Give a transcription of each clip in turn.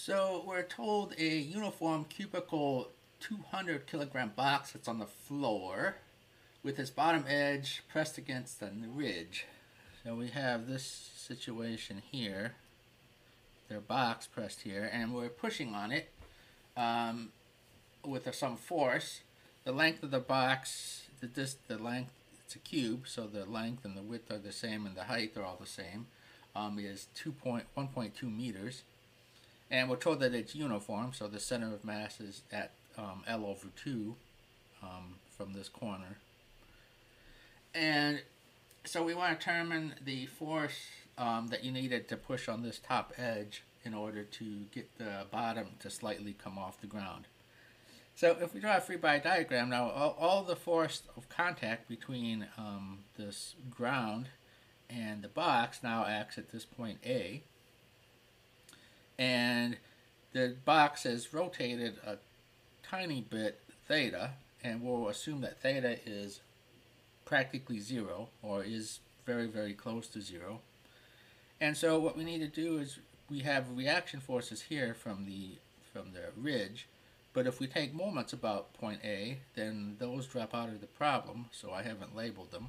So we're told a uniform cubical 200 kilogram box that's on the floor with its bottom edge pressed against the ridge. So we have this situation here, their box pressed here, and we're pushing on it um, with some force. The length of the box, the, dis the length, it's a cube, so the length and the width are the same and the height are all the same, um, is 1.2 meters. And we're told that it's uniform, so the center of mass is at um, L over 2 um, from this corner. And so we want to determine the force um, that you needed to push on this top edge in order to get the bottom to slightly come off the ground. So if we draw a free body diagram now, all, all the force of contact between um, this ground and the box now acts at this point A and the box is rotated a tiny bit theta and we'll assume that theta is practically zero or is very very close to zero. And so what we need to do is we have reaction forces here from the from the ridge but if we take moments about point A then those drop out of the problem so I haven't labeled them.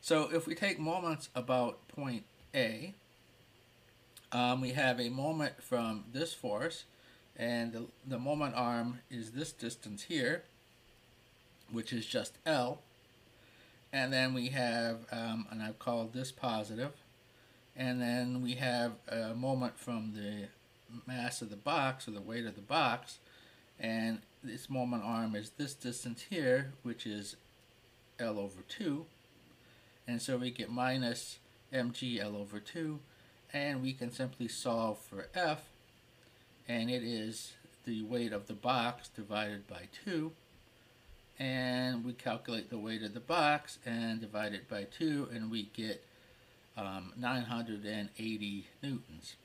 So if we take moments about point A um, we have a moment from this force and the, the moment arm is this distance here which is just L. And then we have um, and I've called this positive. And then we have a moment from the mass of the box or the weight of the box. And this moment arm is this distance here which is L over 2 and so we get minus mg L over 2 and we can simply solve for f and it is the weight of the box divided by 2 and we calculate the weight of the box and divide it by 2 and we get um, 980 newtons.